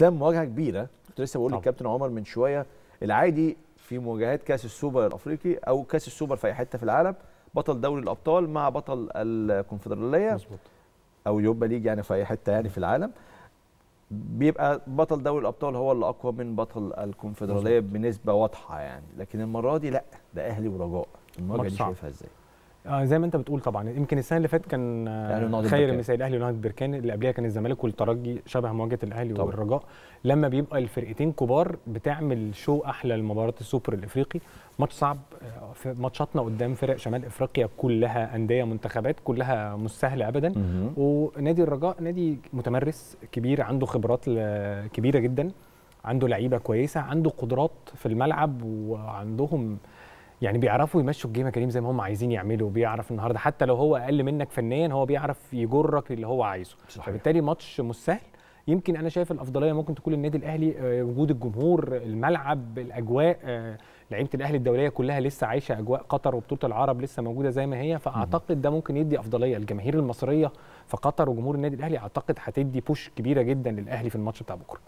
اسلام مواجهة كبيرة. كنت لسه بقول. للكابتن عمر من شوية العادي في مواجهات كأس السوبر الأفريقي أو كأس السوبر في أي حتة في العالم بطل دوري الأبطال مع بطل الكونفدرالية مظبوط. أو يوروبا ليج يعني في أي حتة يعني في العالم. بيبقى بطل دوري الأبطال هو اللي أقوى من بطل الكونفدرالية بنسبة واضحة يعني. لكن المرة دي لأ ده أهلي ورجاء. المواجهة دي. شايفها إزاي؟ آه زي ما انت بتقول طبعا. يمكن السنة اللي فاتت كان آه، خير مثال. الأهلي ونهضه بركان اللي قبلها كان الزمالك والترجي شبه مواجهة الأهلي طبعا. والرجاء. لما بيبقى الفرقتين كبار بتعمل show أحلى لمباراة السوبر الإفريقي. ماتش صعب آه، ماتشاتنا قدام فرق شمال إفريقيا كلها أندية منتخبات كلها مش سهلة ابدا. ونادي الرجاء نادي متمرس كبير عنده خبرات ل- كبيرة جدا. عنده لعيبة كويسة عنده قدرات في الملعب وعندهم يعني بيعرفوا يمشوا ال game يا كريم زي ما هم عايزين يعملوا بيعرف النهارده حتى لو هو أقل منك فنيا هو بيعرف يجرك اللي هو عايزه. صحيح. فبالتالي ماتش مش سهل. يمكن أنا شايف الأفضلية ممكن تكون للنادي الأهلي آه، وجود الجمهور الملعب الأجواء آه، لعيبة الأهلي الدولية كلها لسه عايشة أجواء قطر وبطولة العرب لسه موجودة زي ما هي. فأعتقد ده ممكن يدي أفضلية الجماهير المصرية في قطر وجمهور النادي الأهلي. أعتقد هتدي بوش كبيرة جدا للأهلي في الماتش بتاع بكرة.